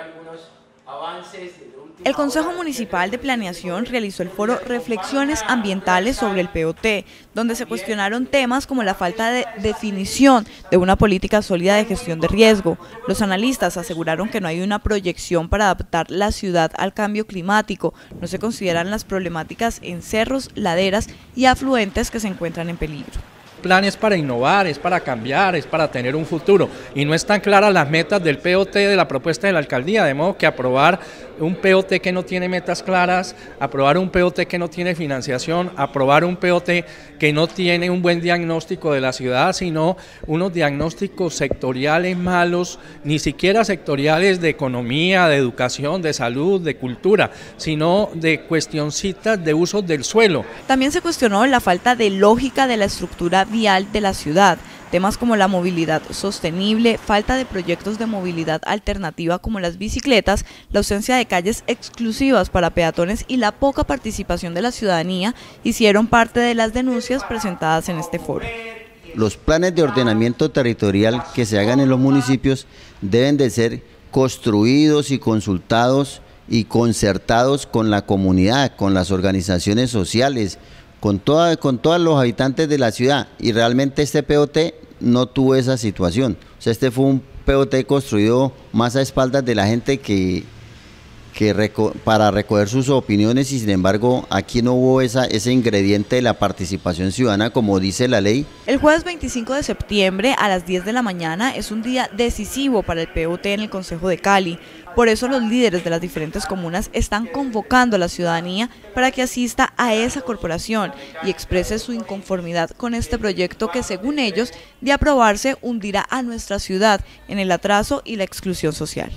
algunos avances el Consejo Municipal de Planeación realizó el foro Reflexiones Ambientales sobre el POT, donde se cuestionaron temas como la falta de definición de una política sólida de gestión de riesgo. Los analistas aseguraron que no hay una proyección para adaptar la ciudad al cambio climático, no se consideran las problemáticas en cerros, laderas y afluentes que se encuentran en peligro plan es para innovar, es para cambiar, es para tener un futuro. Y no están claras las metas del POT de la propuesta de la alcaldía, de modo que aprobar un POT que no tiene metas claras, aprobar un POT que no tiene financiación, aprobar un POT que no tiene un buen diagnóstico de la ciudad, sino unos diagnósticos sectoriales malos, ni siquiera sectoriales de economía, de educación, de salud, de cultura, sino de cuestioncitas de uso del suelo. También se cuestionó la falta de lógica de la estructura vial de la ciudad. Temas como la movilidad sostenible, falta de proyectos de movilidad alternativa como las bicicletas, la ausencia de calles exclusivas para peatones y la poca participación de la ciudadanía hicieron parte de las denuncias presentadas en este foro. Los planes de ordenamiento territorial que se hagan en los municipios deben de ser construidos y consultados y concertados con la comunidad, con las organizaciones sociales, con, toda, con todos los habitantes de la ciudad y realmente este POT no tuvo esa situación. O sea, este fue un POT construido más a espaldas de la gente que, para recoger sus opiniones y sin embargo aquí no hubo ese ingrediente de la participación ciudadana como dice la ley. El jueves 25 de septiembre a las 10 de la mañana es un día decisivo para el POT en el Consejo de Cali. Por eso los líderes de las diferentes comunas están convocando a la ciudadanía para que asista a esa corporación y exprese su inconformidad con este proyecto que según ellos de aprobarse hundirá a nuestra ciudad en el atraso y la exclusión social.